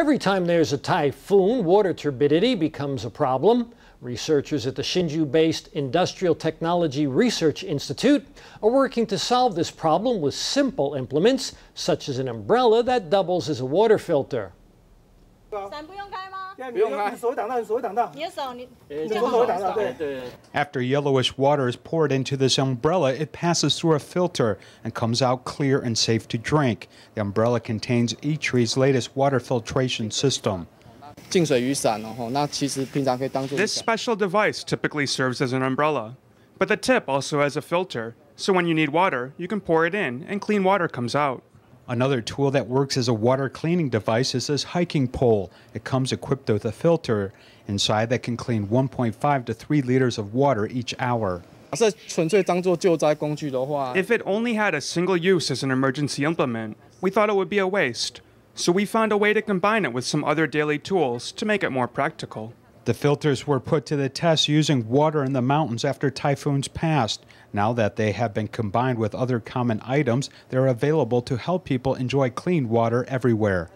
Every time there's a typhoon, water turbidity becomes a problem. Researchers at the Hsinchu based Industrial Technology Research Institute are working to solve this problem with simple implements, such as an umbrella that doubles as a water filter. After yellowish water is poured into this umbrella, it passes through a filter and comes out clear and safe to drink. The umbrella contains ITRI's latest water filtration system. This special device typically serves as an umbrella, but the tip also has a filter, so when you need water, you can pour it in and clean water comes out. Another tool that works as a water cleaning device is this hiking pole. It comes equipped with a filter inside that can clean 1.5 to 3 liters of water each hour. If it only had a single use as an emergency implement, we thought it would be a waste. So we found a way to combine it with some other daily tools to make it more practical. The filters were put to the test using water in the mountains after typhoons passed. Now that they have been combined with other common items, they're available to help people enjoy clean water everywhere.